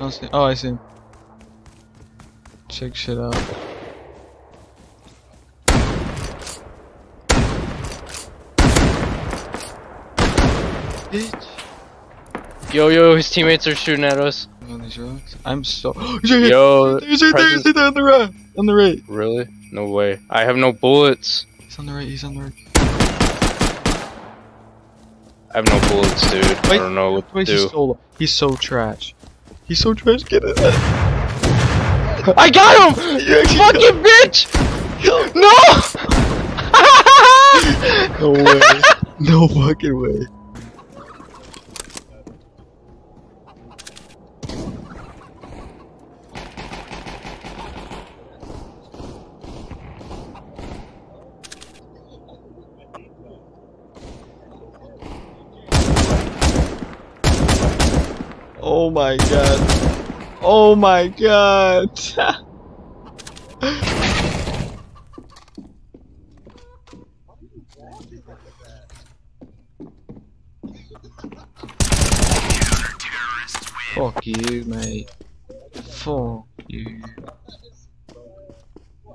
don't see. Oh, I see. him. Check shit out. Bitch. Yo, yo, his teammates are shooting at us. On these rocks. I'm so. He's right. Yo, He's right there. He's right there on the right. On the right. Really? No way. I have no bullets. He's on the right. He's on the right. I have no bullets, dude. I don't know what to Wait, he's do. so. He's so trash. He's so trash. Get it. I got him! You Fucking bitch! No! No way. no fucking way. Oh my god. Oh my god. Fuck you, mate. Fuck you.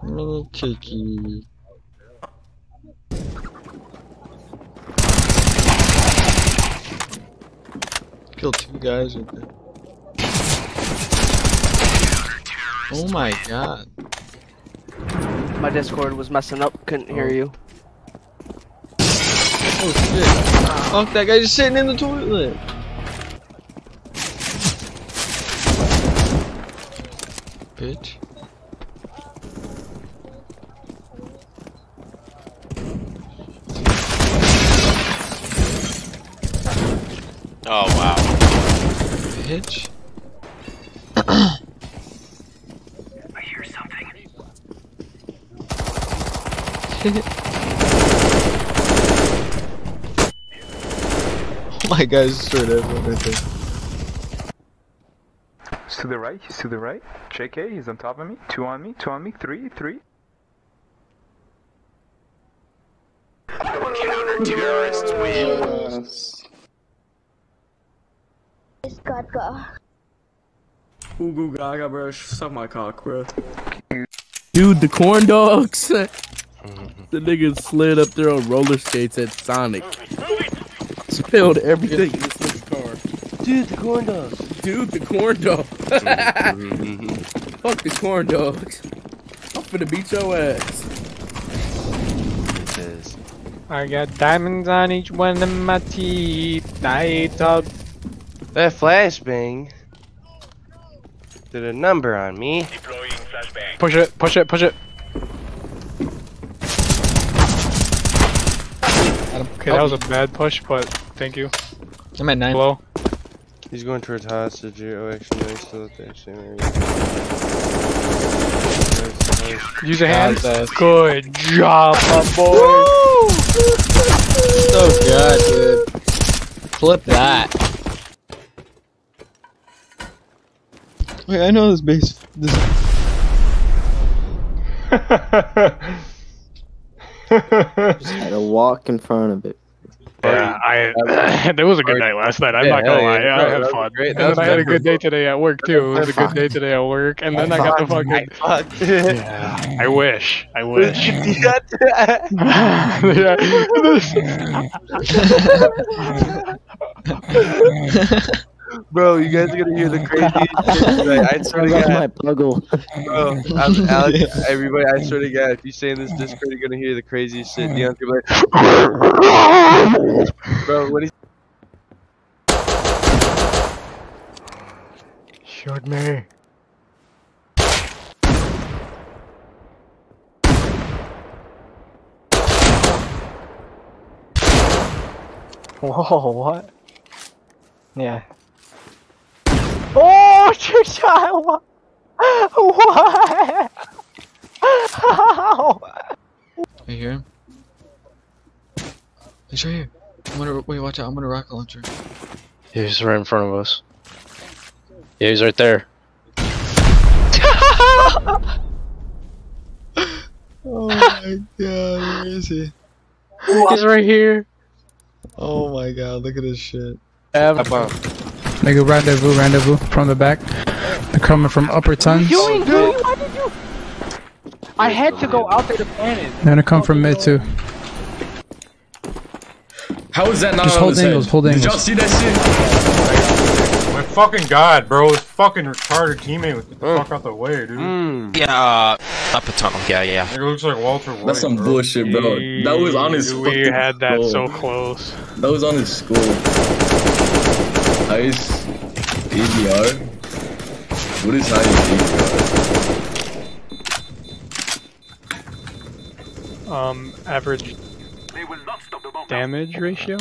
Mini cheeky. Killed two guys with it. Oh my god. My Discord was messing up, couldn't hear oh. you. Oh shit. Fuck that guy just sitting in the toilet. Bitch. Oh wow. Bitch. oh my god, it's straight everyone right there. He's to the right, he's to the right. JK, he's on top of me. Two on me, two on me, three, three. Terrorists win. Ooh, goo gaga, bro. Suck my cock, bro. Dude, the corn dogs. Mm-hmm. the niggas slid up there on roller skates at Sonic. Spilled everything in this nigga car. Dude, the corn dogs. Dude, the corn dog. Mm-hmm. Fuck the corn dogs. I'm finna beat your ass. I got diamonds on each one of my teeth. I talk. That flashbang did a number on me. Push it, push it, push it. Okay, that was a bad push, but thank you. I'm at nine. Blow. He's going towards hostage. Oh, actually, no, he's still at that same area. Use a hand. God's. Good job, my boy. So good, dude. Flip that. Wait, I know this base. This. Just had to walk in front of it. Yeah, I. it was a good night last night. I'm Yeah, not gonna hell lie. yeah, Yeah, I had fun. great. And That was then I had a good day today at work too. It was a good day today at work, and then I got the fucking. Yeah, I wish. I wish. Bro, you guys are gonna hear the craziest shit tonight. I swear I to got God. my puggle. Bro, I'm, Alex, everybody, I swear to God, if you say in this Discord, you're gonna hear the craziest shit. Neon's gonna be like, Bro, what is Shoot me. Whoa, what? Yeah. Oh, trick shot! What? What? How? You hear him? He's right here. I'm gonna wait. Watch out! I'm gonna rocket launcher. Yeah, he's right in front of us. Yeah, he's right there. Oh my god! Where is he? He's right here. Oh my god! Look at this shit. Have a bomb. Nigga, rendezvous, rendezvous from the back. They're coming from upper tons. Doing, dude, why did you? I had to go out there to plan it. They're gonna come from mid too. How is that not Just on hold his head? angles, hold Did y'all angles. see that shit? My fucking god, bro. This fucking retarded teammate with the fuck out the way, dude. Mm. Yeah, uh, up a tunnel. Yeah, yeah. Nigga looks like Walter White. That's some bro. bullshit, bro. That was on his school We had that skull. so close. That was on his skull. Highest ADR? What is highest ADR? Um, average damage ratio.